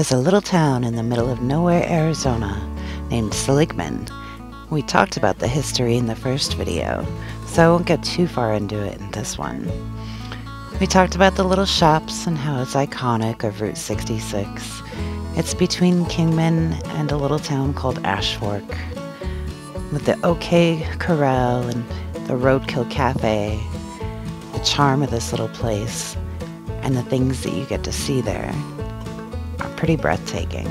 There's a little town in the middle of nowhere, Arizona, named Seligman. We talked about the history in the first video, so I won't get too far into it in this one. We talked about the little shops and how it's iconic of Route 66. It's between Kingman and a little town called Ash Fork, with the OK Corral and the Roadkill Cafe, the charm of this little place, and the things that you get to see there are pretty breathtaking.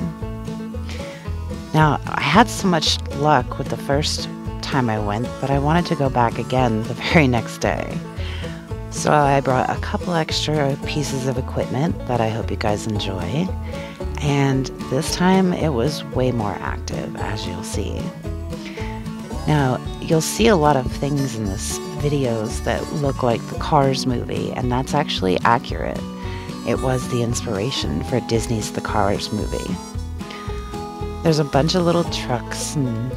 Now, I had so much luck with the first time I went that I wanted to go back again the very next day. So I brought a couple extra pieces of equipment that I hope you guys enjoy. And this time it was way more active, as you'll see. Now, you'll see a lot of things in this videos that look like the Cars movie, and that's actually accurate. It was the inspiration for Disney's The Cars movie. There's a bunch of little trucks and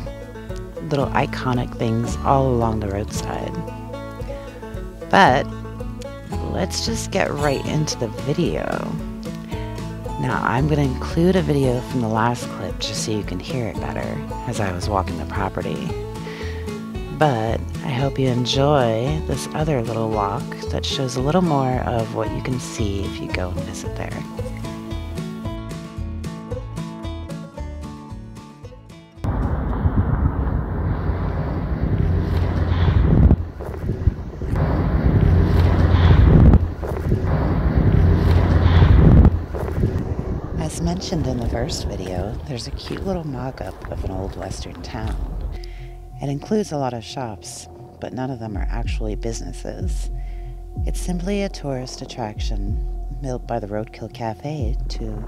little iconic things all along the roadside. But let's just get right into the video. Now, I'm going to include a video from the last clip just so you can hear it better as I was walking the property. But I hope you enjoy this other little walk that shows a little more of what you can see if you go and visit there. As mentioned in the first video, there's a cute little mock-up of an old western town. It includes a lot of shops, but none of them are actually businesses. It's simply a tourist attraction built by the Roadkill Cafe to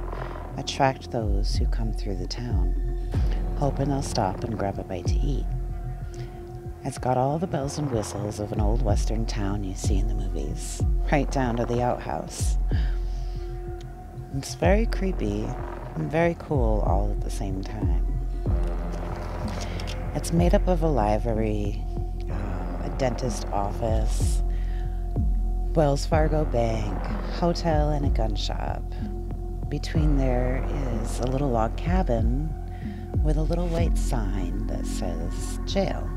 attract those who come through the town, hoping they'll stop and grab a bite to eat. It's got all the bells and whistles of an old western town you see in the movies, right down to the outhouse. It's very creepy and very cool all at the same time. It's made up of a library, uh, a dentist office, Wells Fargo Bank, hotel, and a gun shop. Between there is a little log cabin with a little white sign that says jail.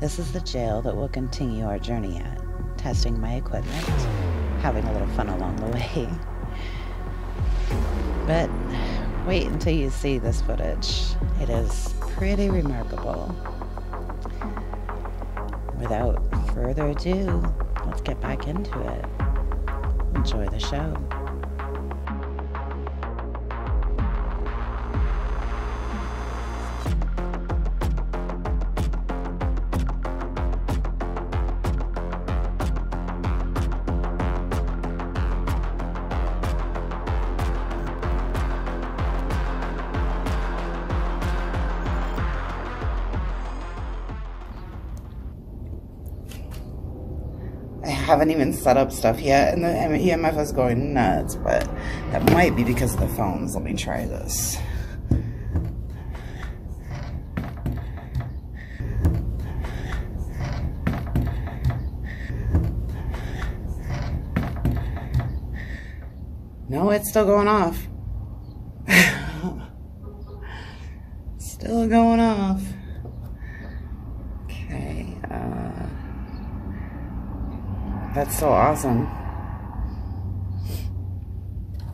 This is the jail that we'll continue our journey at, testing my equipment, having a little fun along the way. But wait until you see this footage. It is pretty remarkable. Without further ado, let's get back into it. Enjoy the show. Haven't even set up stuff yet, and the EMF is going nuts, but that might be because of the phones. Let me try this. No, it's still going off. still going off. Okay, uh... That's so awesome.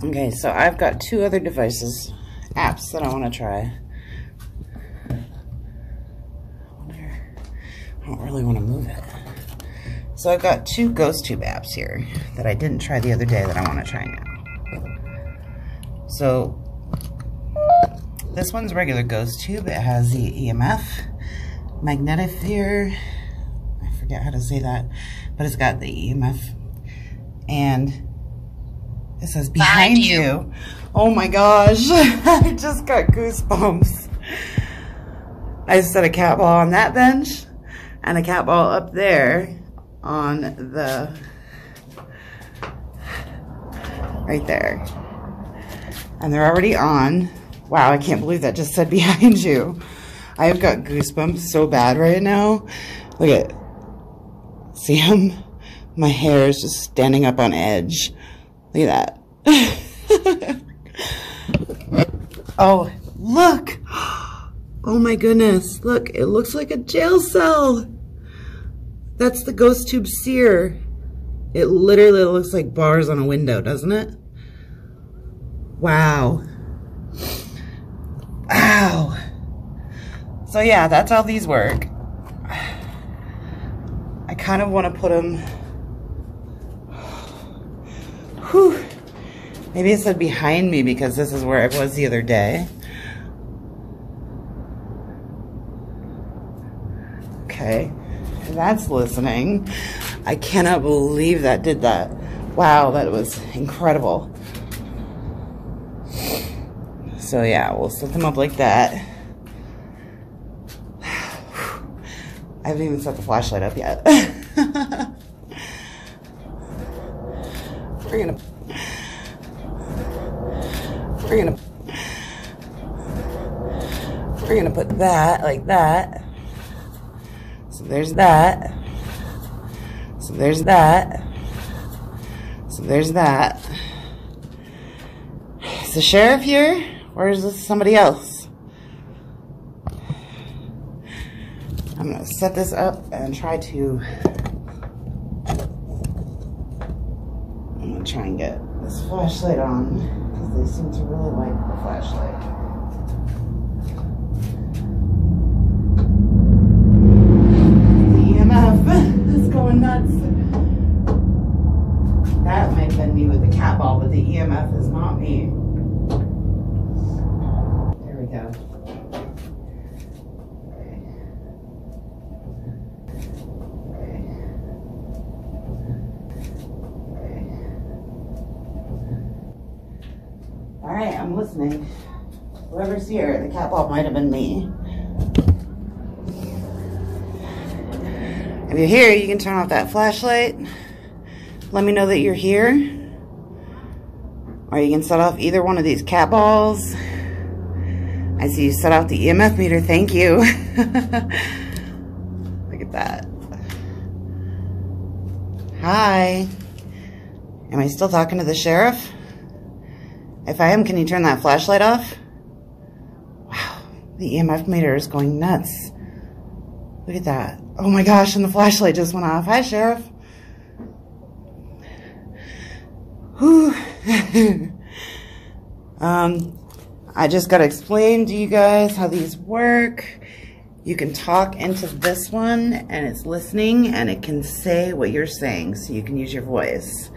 Okay, so I've got two other devices, apps that I want to try. I don't really want to move it. So I've got two Ghost Tube apps here that I didn't try the other day that I want to try now. So this one's regular Ghost Tube. It has the EMF, magnetic magnetosphere, I forget how to say that, but it's got the EMF and it says behind, you. you. Oh my gosh, I just got goosebumps. I set a cat ball on that bench and a cat ball up there on the, right there. And they're already on. Wow, I can't believe that just said behind you. I've got goosebumps so bad right now. Look at See him? My hair is just standing up on edge. Look at that. Oh, look! Oh my goodness, look, it looks like a jail cell. That's the ghost tube sear. It literally looks like bars on a window, doesn't it? Wow. Wow. So yeah, that's how these work. I kind of want to put them... Whew. Maybe it said behind me because this is where I was the other day. Okay, that's listening. I cannot believe that did that. Wow, that was incredible. So yeah, we'll set them up like that. I haven't even set the flashlight up yet. we're gonna, we're gonna, we're gonna put that like that. So there's that. So there's that. So there's that. Is the sheriff here? Or is this somebody else? I'm going to set this up and try to... I'm to try and get this flashlight on because they seem to really like the flashlight. going nuts. That might have been me with the cat ball, but the EMF is not me. There we go. All right, I'm listening. Whoever's here, the cat ball might have been me. If you're here, you can turn off that flashlight. Let me know that you're here. Or you can set off either one of these cat balls. I see you set off the EMF meter. Thank you. Look at that. Hi. Am I still talking to the sheriff? If I am, can you turn that flashlight off? The EMF meter is going nuts. Look at that. Oh my gosh, and the flashlight just went off. Hi, Sheriff. Whew. um, I just got to explain to you guys how these work. You can talk into this one and it's listening and it can say what you're saying so you can use your voice.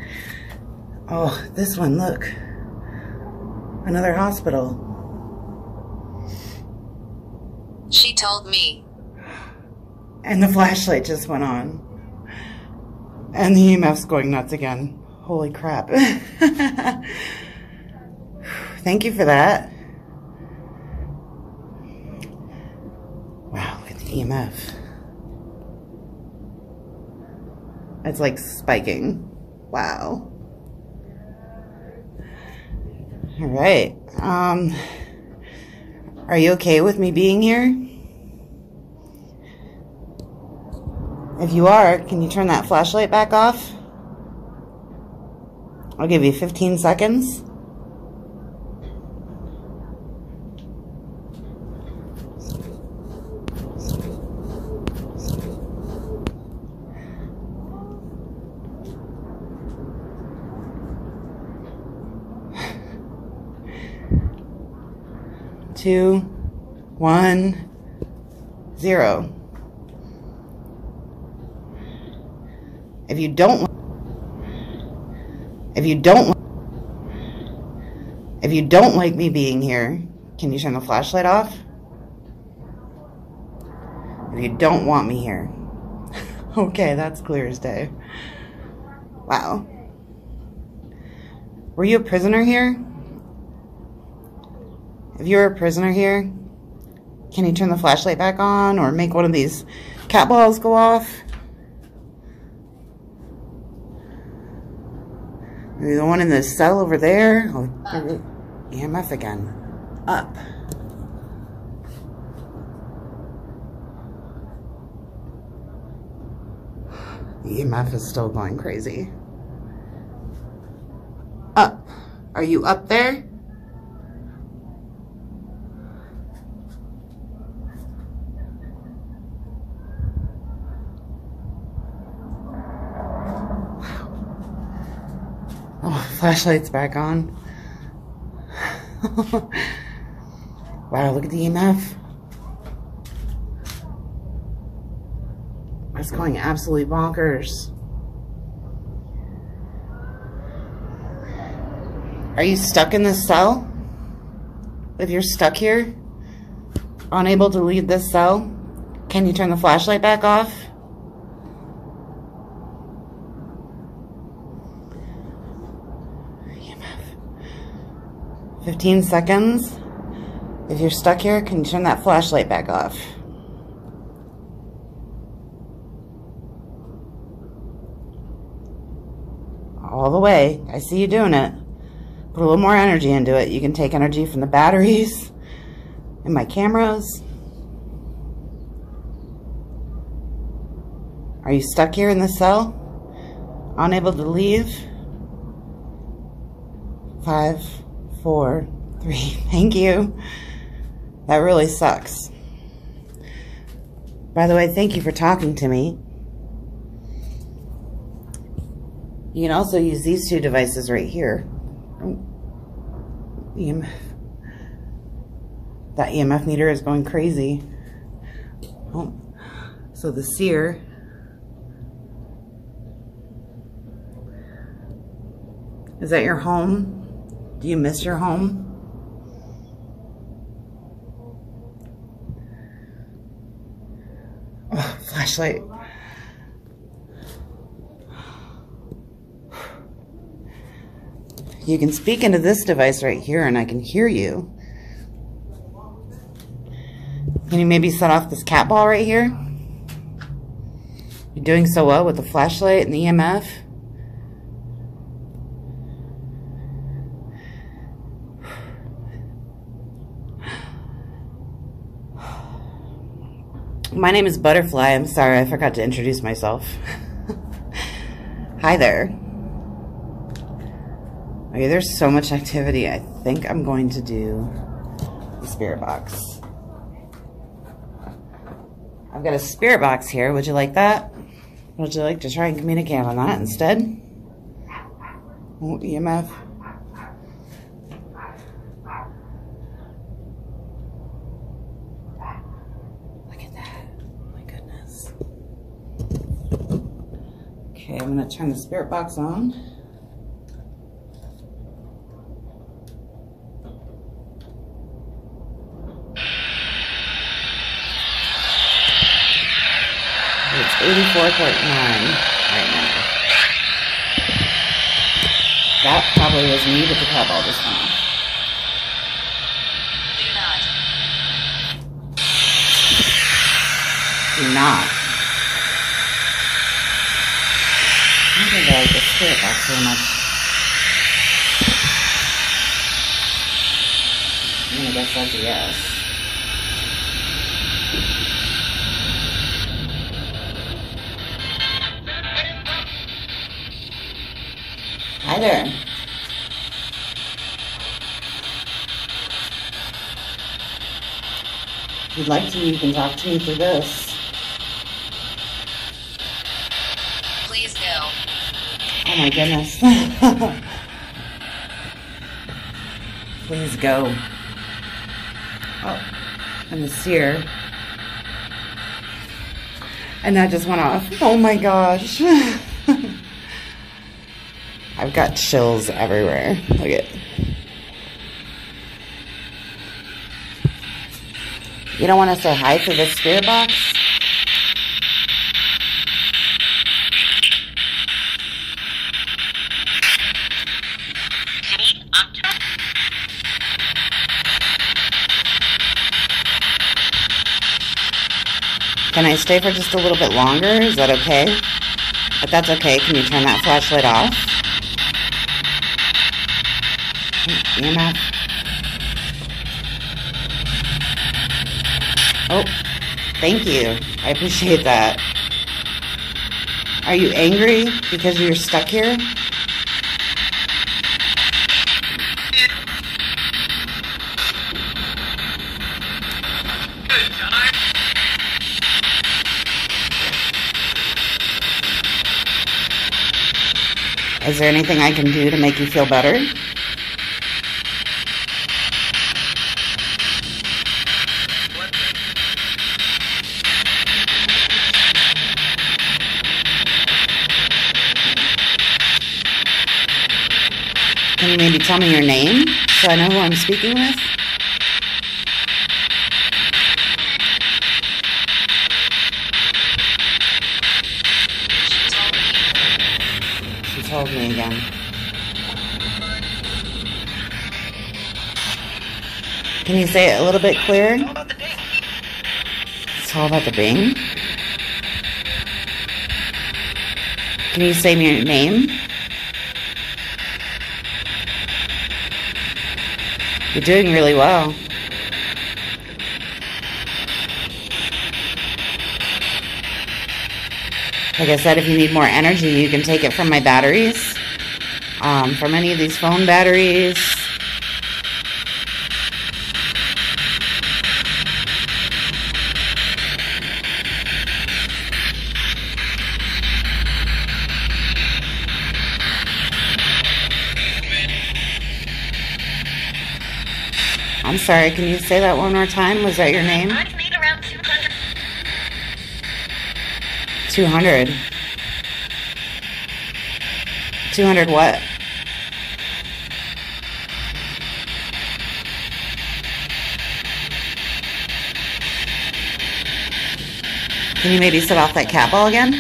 Oh, this one, look. Another hospital. She told me and the flashlight just went on. And the EMF's going nuts again. Holy crap. Thank you for that. Wow, look at the EMF. It's like spiking. Wow. All right. Um, are you okay with me being here? If you are, can you turn that flashlight back off? I'll give you 15 seconds. Two, one, zero. If you don't if you don't if you don't like me being here, can you turn the flashlight off? If you don't want me here. okay, that's clear as day. Wow. Were you a prisoner here? If you're a prisoner here, can you turn the flashlight back on or make one of these cat balls go off? Maybe the one in the cell over there. Oh, EMF again. Up. EMF is still going crazy. Up. Are you up there? Flashlight's back on. wow, look at the EMF. It's going absolutely bonkers. Are you stuck in this cell? If you're stuck here, unable to leave this cell, can you turn the flashlight back off? 15 seconds. If you're stuck here, can you turn that flashlight back off? All the way. I see you doing it. Put a little more energy into it. You can take energy from the batteries and my cameras. Are you stuck here in the cell? Unable to leave? Five four, three. Thank you. That really sucks. By the way, thank you for talking to me. You can also use these two devices right here. Um, EMF. That EMF meter is going crazy. Oh. So the seer Is that your home? Do you miss your home? Oh, flashlight. You can speak into this device right here and I can hear you. Can you maybe set off this cat ball right here? You're doing so well with the flashlight and the EMF. My name is Butterfly. I'm sorry, I forgot to introduce myself. Hi there. Okay, there's so much activity. I think I'm going to do the spirit box. I've got a spirit box here. Would you like that? Would you like to try and communicate on that instead? Oh, EMF. Okay, I'm going to turn the spirit box on. It's 84.9 right now. That probably was me with the cat ball this time. Do not. Do not. I like the spirit box so much. I'm gonna that's a yes. Hi there. If you'd like to, you can talk to me through this. My goodness. Please go. Oh, and the seer. And that just went off. Oh my gosh. I've got chills everywhere. Look at You don't want to say hi to the spirit box? Can I stay for just a little bit longer? Is that okay? If that's okay, can you turn that flashlight off? EMF. Oh, thank you. I appreciate that. Are you angry because you're stuck here? Is there anything I can do to make you feel better? Can you maybe tell me your name so I know who I'm speaking with? Can you say it a little bit clearer? It's all about the Bing. Can you say your name? You're doing really well. Like I said, if you need more energy, you can take it from my batteries, um, from any of these phone batteries. Sorry, can you say that one more time? Was that your name? I've made around 200. 200. 200 what? Can you maybe set off that cat ball again?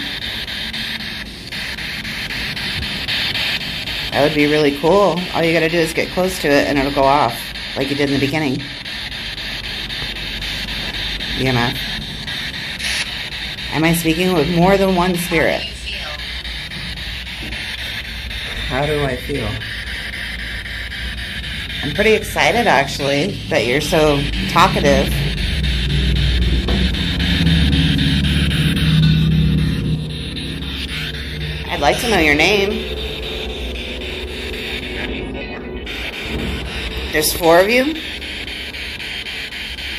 That would be really cool. All you gotta do is get close to it and it'll go off, like you did in the beginning. EMF. Am I speaking with more than one spirit? How do? How do I feel? I'm pretty excited actually that you're so talkative. I'd like to know your name. There's four of you?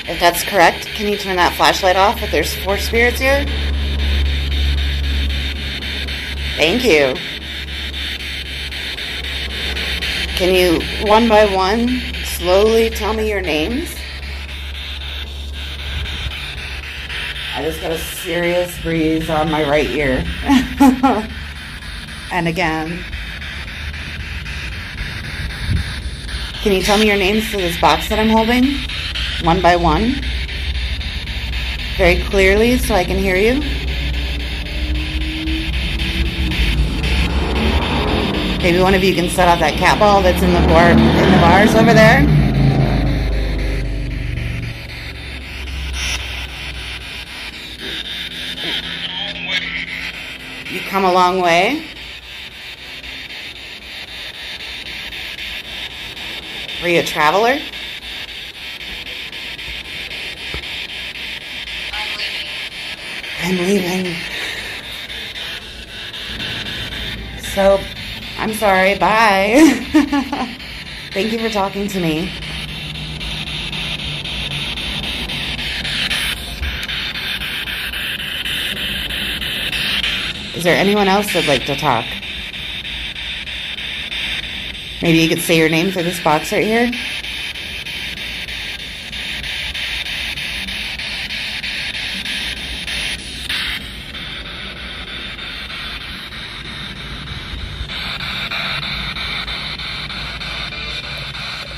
If that's correct, can you turn that flashlight off if there's four spirits here? Thank you. Can you, one by one, slowly tell me your names? I just got a serious breeze on my right ear. and again. Can you tell me your names to this box that I'm holding? One by one? Very clearly so I can hear you? Maybe one of you can set off that cat ball that's in the bar in the bars over there. You come a long way. Were you a traveler? I'm leaving. I'm leaving. So, I'm sorry. Bye. Thank you for talking to me. Is there anyone else that'd like to talk? Maybe you could say your name through this box right here.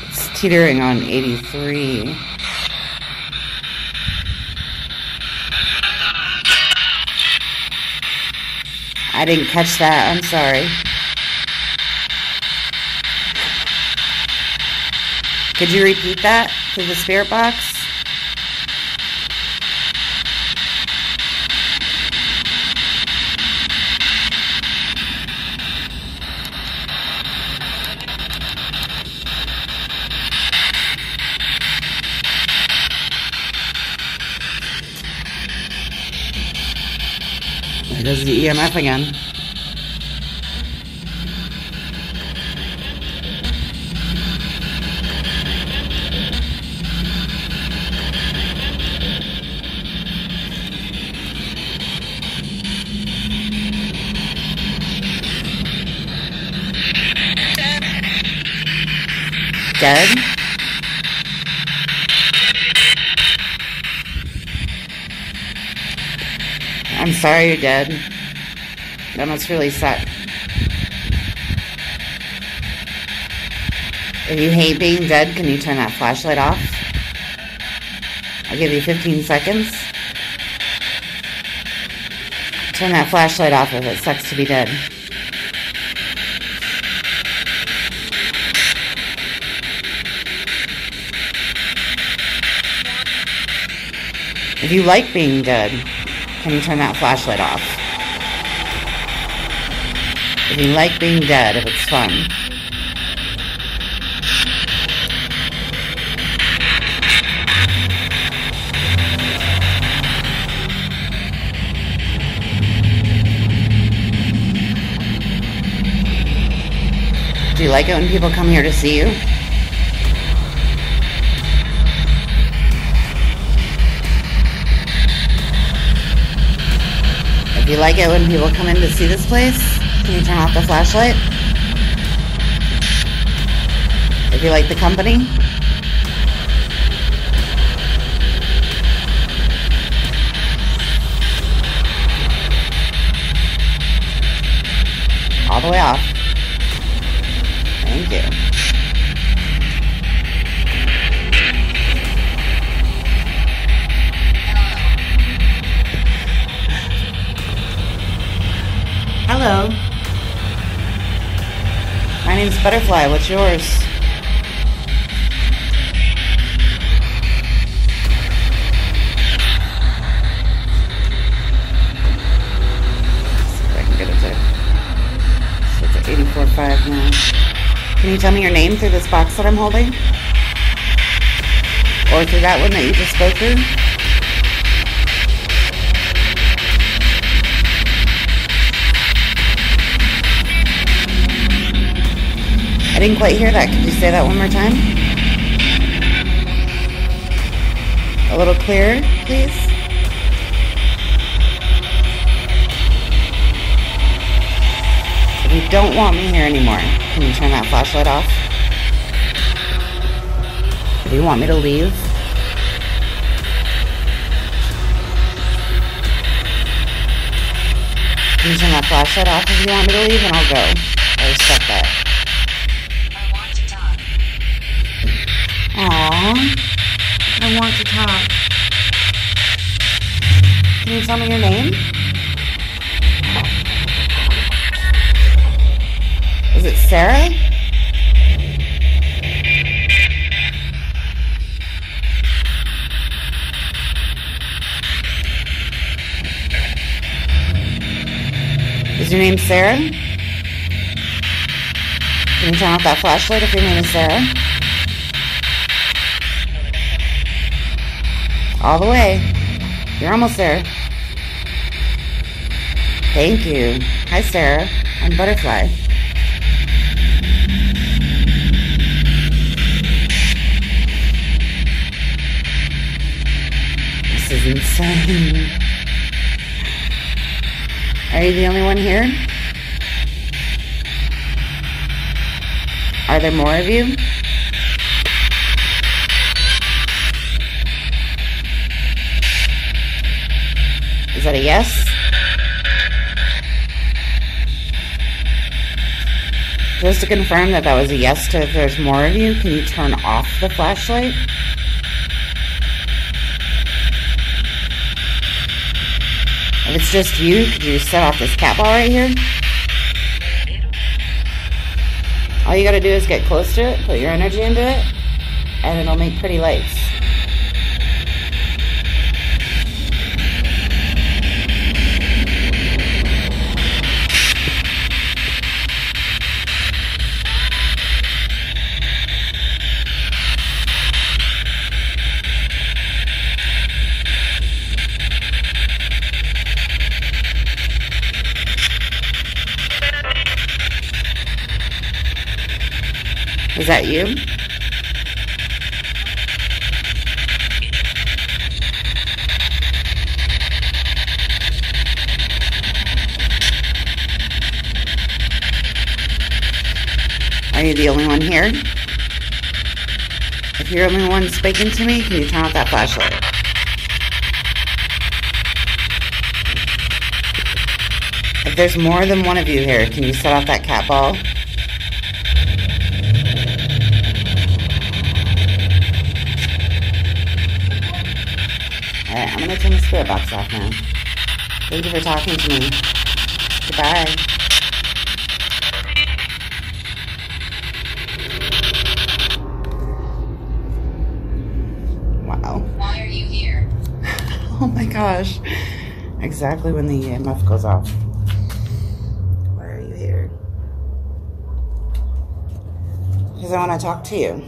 It's teetering on 83. I didn't catch that. I'm sorry. Could you repeat that to the spirit box? There goes the EMF again. Dead? I'm sorry you're dead. That must really suck. If you hate being dead, can you turn that flashlight off? I'll give you 15 seconds. Turn that flashlight off if it sucks to be dead. If you like being dead, can you turn that flashlight off? If you like being dead, if it's fun. Do you like it when people come here to see you? You like it when people come in to see this place, can you turn off the flashlight? If you like the company? All the way off. Thank you. Hello. My name's Butterfly. What's yours? I can get it to. It's 84.5 now. Can you tell me your name through this box that I'm holding? Or through that one that you just spoke through? Didn't quite hear that. Could you say that one more time? A little clearer, please. If you don't want me here anymore, can you turn that flashlight off? If you want me to leave, can you turn that flashlight off if you want me to leave and I'll go. I respect that. I want to talk. Can you tell me your name? Is it Sarah? Is your name Sarah? Can you turn off that flashlight if your name is Sarah? All the way. You're almost there. Thank you. Hi, Sarah. I'm Butterfly. This is insane. Are you the only one here? Are there more of you? Is that a yes? Just to confirm that that was a yes to if there's more of you, can you turn off the flashlight? If it's just you, could you set off this cat ball right here? All you gotta do is get close to it, put your energy into it, and it'll make pretty lights. That you? Are you the only one here? If you're the only one speaking to me, can you turn off that flashlight? If there's more than one of you here, can you set off that cat ball? I'm gonna turn the spirit box off now. Thank you for talking to me. Goodbye. Wow. Why are you here? Oh my gosh. Exactly when the EMF goes off. Why are you here? Because I want to talk to you.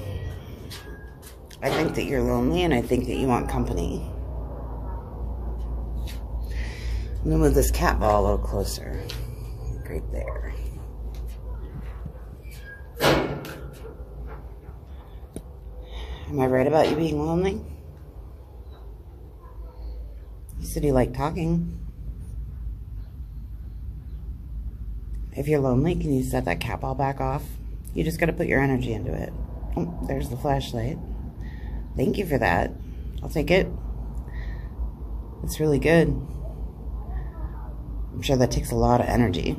I think that you're lonely and I think that you want company. I'm gonna move this cat ball a little closer. Right there. Am I right about you being lonely? You said you like talking. If you're lonely, can you set that cat ball back off? You just gotta put your energy into it. Oh, there's the flashlight. Thank you for that. I'll take it. It's really good. I'm sure that takes a lot of energy.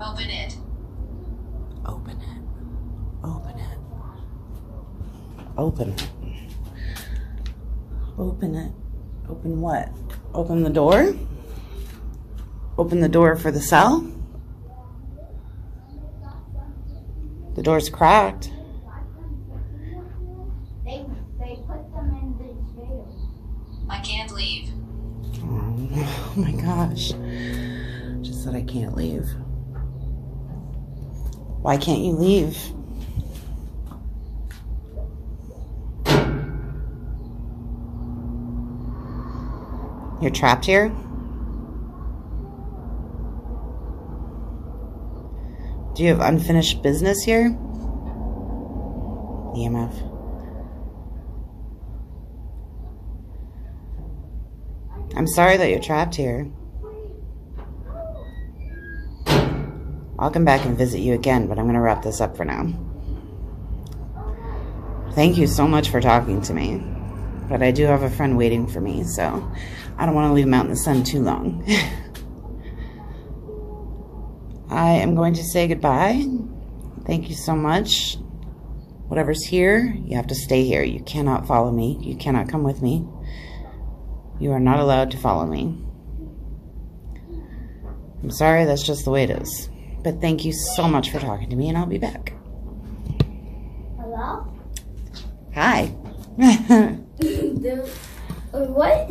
Open it. Open it. Open it. Open it. Open it. Open what? Open the door? Open the door for the cell? The door's cracked. They they put them in the jail. I can't leave. Oh, my gosh. Just said I can't leave. Why can't you leave? You're trapped here? Do you have unfinished business here? EMF. I'm sorry that you're trapped here. I'll come back and visit you again, but I'm going to wrap this up for now. Thank you so much for talking to me. But I do have a friend waiting for me, so I don't want to leave him out in the sun too long. I am going to say goodbye. Thank you so much. Whatever's here, you have to stay here. You cannot follow me. You cannot come with me. You are not allowed to follow me. I'm sorry, that's just the way it is. But thank you so much for talking to me, and I'll be back. Hello? Hi. The, uh, what?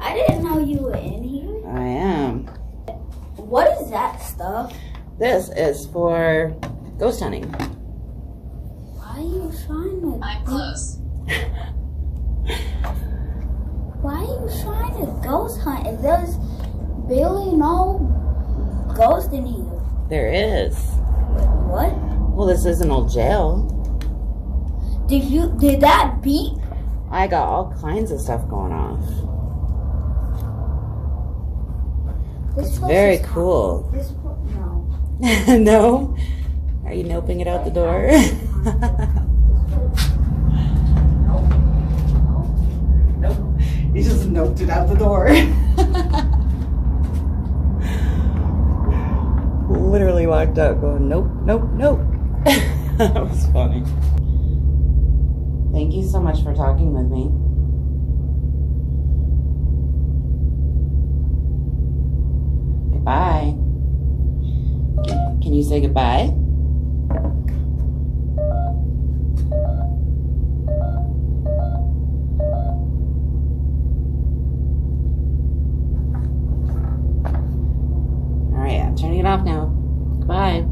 I didn't know you were in here. I am. What is that stuff? This is for ghost hunting. Why are you trying to? I'm close. Why are you trying to ghost hunt if there's barely no ghost in here? There is. What? Well, this is an old jail. Did you? Did that beep? I got all kinds of stuff going off. This Very cool. This no. no? Are you noping it out the door? nope. He just noped it out the door. Literally walked out going, nope, nope, nope. that was funny. Thank you so much for talking with me. Goodbye. Can you say goodbye? All right, I'm turning it off now. Goodbye.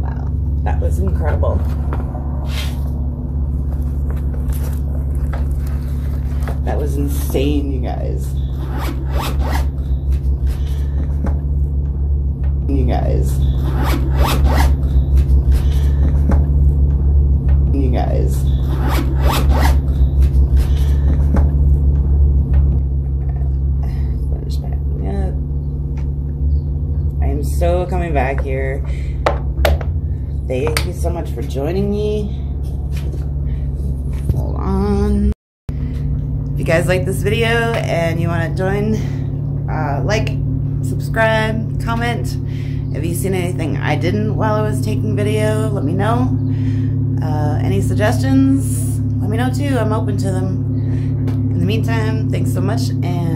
Wow, that was incredible. That was insane, you guys. You guys. You guys. I am so coming back here. Thank you so much for joining me. Hold on. If you guys like this video and you want to join, uh, like, subscribe, comment. If you've seen anything I didn't while I was taking video, let me know. Uh, any suggestions? Let me know too. I'm open to them. In the meantime, thanks so much and.